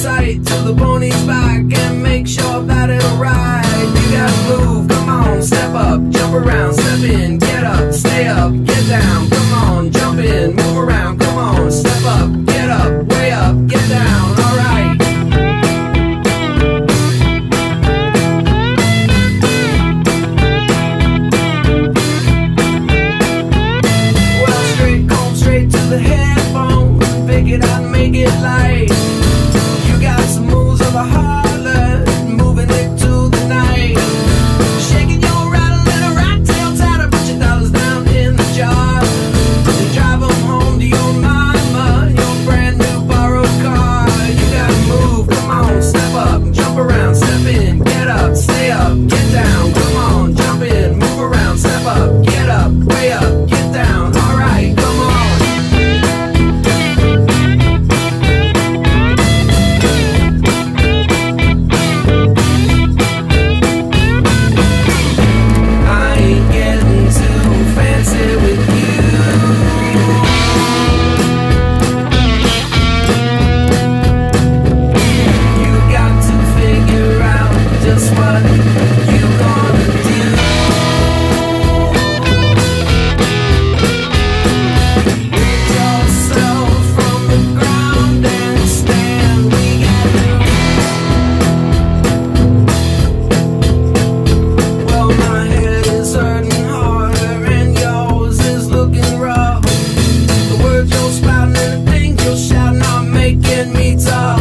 Sight to the pony's back and make sure that it'll ride. You gotta move, come on, step up, jump around, step in, get up, stay up, get down, come on, jump in, move around, come on, step up, get up, way up, get down, alright. Well, straight, comb straight to the headphone, figured I'd make it light. making me talk.